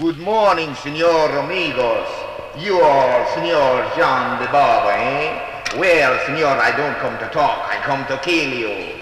Good morning, senor amigos. You are Senor John de Barber, eh? Well, senor, I don't come to talk. I come to kill you.